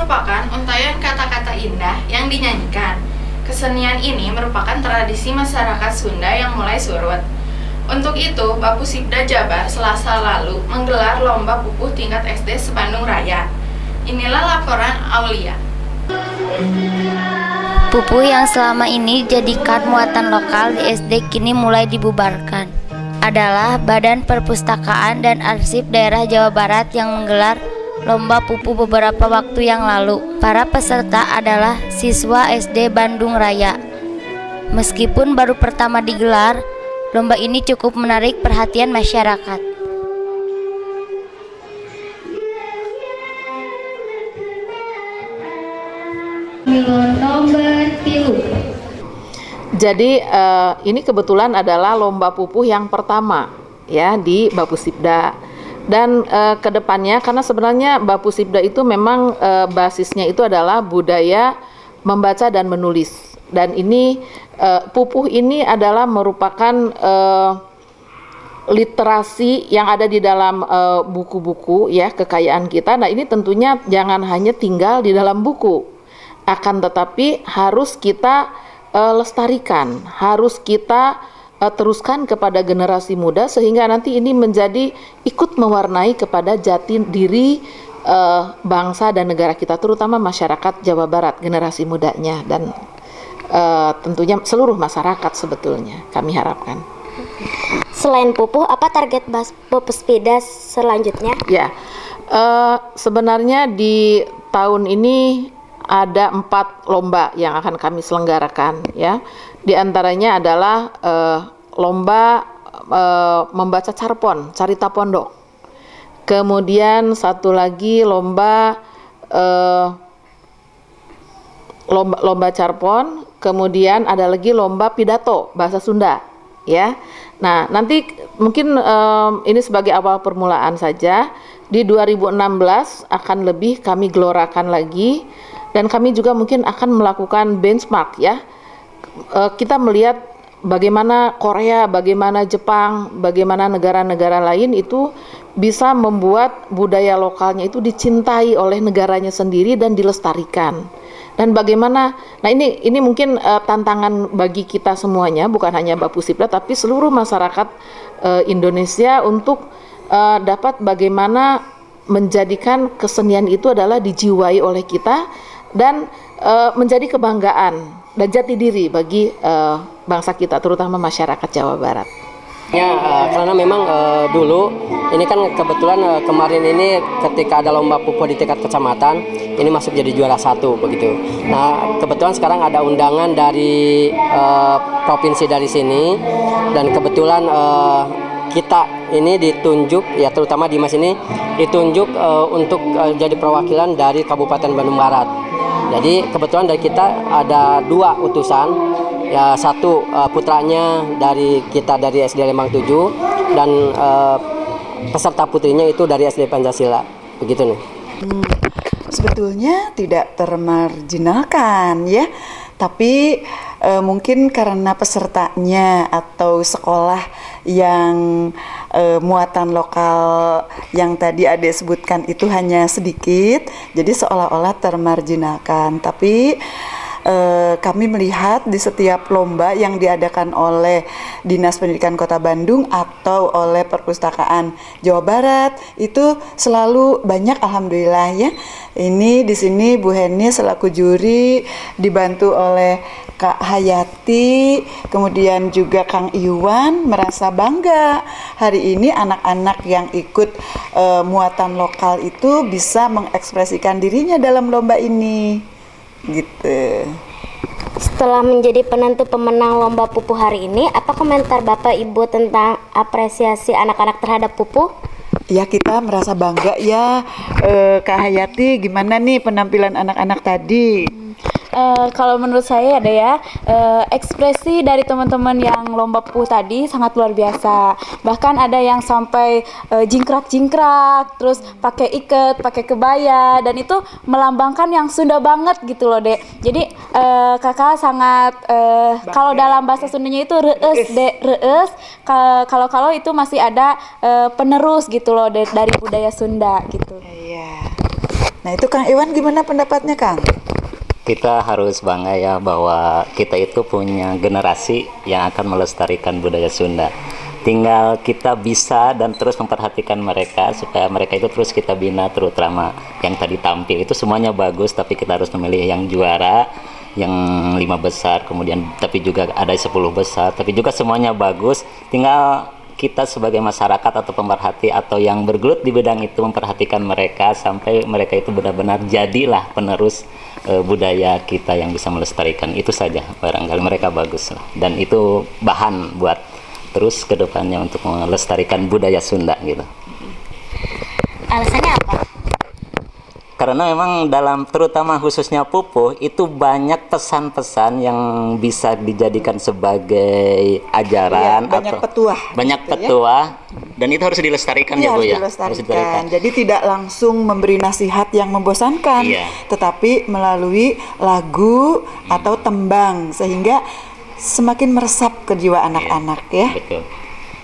merupakan untayan kata-kata indah yang dinyanyikan. Kesenian ini merupakan tradisi masyarakat Sunda yang mulai surut. Untuk itu, Bapu Sibda Jabar Selasa lalu menggelar lomba pupuh tingkat SD Sebandung Raya. Inilah laporan Aulia. Pupuh yang selama ini dijadikan muatan lokal di SD kini mulai dibubarkan. Adalah Badan Perpustakaan dan Arsip Daerah Jawa Barat yang menggelar lomba pupu beberapa waktu yang lalu. Para peserta adalah siswa SD Bandung Raya. Meskipun baru pertama digelar, lomba ini cukup menarik perhatian masyarakat. Jadi uh, ini kebetulan adalah lomba pupuh yang pertama ya di Bapusibda dan uh, ke depannya karena sebenarnya Bapusibda itu memang uh, basisnya itu adalah budaya membaca dan menulis dan ini uh, pupuh ini adalah merupakan uh, literasi yang ada di dalam buku-buku uh, ya kekayaan kita. Nah ini tentunya jangan hanya tinggal di dalam buku, akan tetapi harus kita uh, lestarikan, harus kita uh, teruskan kepada generasi muda sehingga nanti ini menjadi ikut mewarnai kepada jati diri uh, bangsa dan negara kita, terutama masyarakat Jawa Barat generasi mudanya dan uh, tentunya seluruh masyarakat sebetulnya kami harapkan. Selain pupuh, apa target Bapusbida selanjutnya? Ya, uh, sebenarnya di tahun ini ada empat lomba yang akan kami selenggarakan ya. Di antaranya adalah uh, lomba uh, membaca carpon, carita pondok. Kemudian satu lagi lomba uh, lomba lomba carpon, kemudian ada lagi lomba pidato bahasa Sunda ya. Nah, nanti mungkin um, ini sebagai awal permulaan saja. Di 2016 akan lebih kami gelorakan lagi dan kami juga mungkin akan melakukan benchmark ya. Uh, kita melihat bagaimana Korea, bagaimana Jepang, bagaimana negara-negara lain itu bisa membuat budaya lokalnya itu dicintai oleh negaranya sendiri dan dilestarikan. Dan bagaimana nah ini ini mungkin uh, tantangan bagi kita semuanya bukan hanya Mbak Pusipla tapi seluruh masyarakat uh, Indonesia untuk uh, dapat bagaimana menjadikan kesenian itu adalah dijiwai oleh kita dan uh, menjadi kebanggaan dan jati diri bagi uh, bangsa kita terutama masyarakat Jawa Barat. Ya, uh, karena memang uh, dulu ini kan kebetulan uh, kemarin ini ketika ada lomba pupu di tingkat kecamatan ini masuk jadi juara satu begitu. Nah kebetulan sekarang ada undangan dari uh, provinsi dari sini dan kebetulan uh, kita ini ditunjuk ya terutama di Mas ini ditunjuk uh, untuk uh, jadi perwakilan dari Kabupaten Bandung Barat. Jadi kebetulan dari kita ada dua utusan. Ya satu uh, putranya dari kita dari SD Lembang 7 dan uh, peserta putrinya itu dari SD Pancasila. Begitu nih. Hmm, sebetulnya tidak termarginalkan ya. Tapi uh, mungkin karena pesertanya atau sekolah yang uh, muatan lokal yang tadi Ade sebutkan itu hanya sedikit jadi seolah-olah termarginalkan tapi eh, kami melihat di setiap lomba yang diadakan oleh Dinas Pendidikan Kota Bandung atau oleh Perpustakaan Jawa Barat itu selalu banyak alhamdulillah ya. Ini di sini Bu Heni selaku juri dibantu oleh Kak Hayati, kemudian juga Kang Iwan merasa bangga hari ini anak-anak yang ikut uh, muatan lokal itu bisa mengekspresikan dirinya dalam lomba ini gitu. Setelah menjadi penentu pemenang lomba pupu hari ini, apa komentar Bapak Ibu tentang apresiasi anak-anak terhadap pupu? Ya kita merasa bangga ya eh, Kak Hayati gimana nih penampilan anak-anak tadi? Uh, kalau menurut saya ada ya uh, ekspresi dari teman-teman yang lomba puh tadi sangat luar biasa. Bahkan ada yang sampai uh, jingkrak-jingkrak, terus pakai iket, pakai kebaya, dan itu melambangkan yang Sunda banget gitu loh dek. Jadi uh, kakak sangat uh, kalau dalam bahasa Sundanya itu rees dek rees. Kalau kalau itu masih ada uh, penerus gitu loh dek, dari budaya Sunda gitu. Iya. Nah itu Kang Iwan gimana pendapatnya Kang? Kita harus bangga ya bahwa kita itu punya generasi yang akan melestarikan budaya Sunda. Tinggal kita bisa dan terus memperhatikan mereka supaya mereka itu terus kita bina terutama yang tadi tampil itu semuanya bagus tapi kita harus memilih yang juara yang lima besar kemudian tapi juga ada 10 besar tapi juga semuanya bagus tinggal kita sebagai masyarakat atau pemerhati atau yang bergelut di bidang itu memperhatikan mereka sampai mereka itu benar-benar jadilah penerus e, budaya kita yang bisa melestarikan itu saja barangkali mereka bagus lah dan itu bahan buat terus ke depannya untuk melestarikan budaya Sunda gitu. Alasannya apa? Karena memang dalam terutama khususnya pupuh itu banyak pesan-pesan yang bisa dijadikan sebagai ajaran Iya, banyak atau petuah banyak gitu ya. petuah dan itu harus dilestarikan Iya, ya bu harus ya dilestarikan. Jadi tidak langsung memberi nasihat yang membosankan, Iya. tetapi melalui lagu atau tembang sehingga semakin meresap ke jiwa anak-anak ya. betul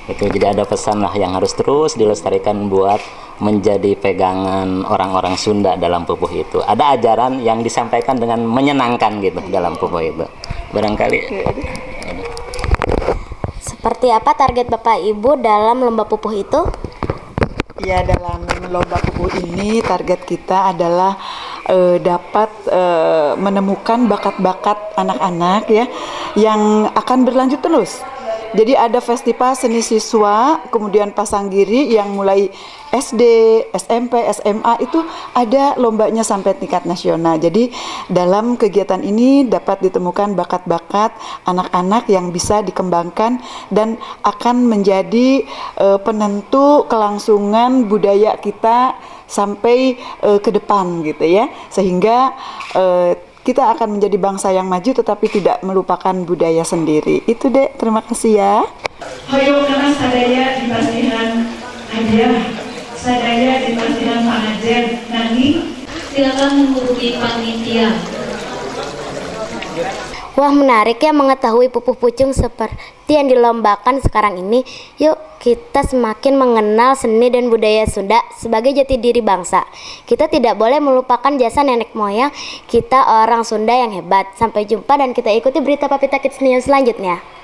betul jadi ada pesan lah yang harus terus dilestarikan buat menjadi pegangan orang-orang Sunda dalam pupuh itu ada ajaran yang disampaikan dengan menyenangkan gitu dalam pupuh itu barangkali Seperti apa target Bapak Ibu dalam lomba pupuh itu? Ya dalam lomba pupuh ini target kita adalah eh, dapat eh, menemukan bakat-bakat anak-anak ya yang akan berlanjut terus. Jadi ada festival seni siswa, kemudian pasang giri yang mulai SD, SMP, SMA itu ada lombanya sampai tingkat nasional. Jadi dalam kegiatan ini dapat ditemukan bakat-bakat anak-anak yang bisa dikembangkan dan akan menjadi eh, penentu kelangsungan budaya kita sampai eh, ke depan gitu ya. Sehingga eh, kita akan menjadi bangsa yang maju tetapi tidak melupakan budaya sendiri. Itu deh, terima kasih ya. Hoyong karena sadaya di pasihan aja, sadaya di pasihan pengajian nanti Silakan menghubungi panitia. Wah menarik ya mengetahui pupuh pucung seperti yang dilombakan sekarang ini. Yuk kita semakin mengenal seni dan budaya Sunda sebagai jati diri bangsa. Kita tidak boleh melupakan jasa nenek moyang kita orang Sunda yang hebat. Sampai jumpa dan kita ikuti berita Papita Kids News selanjutnya.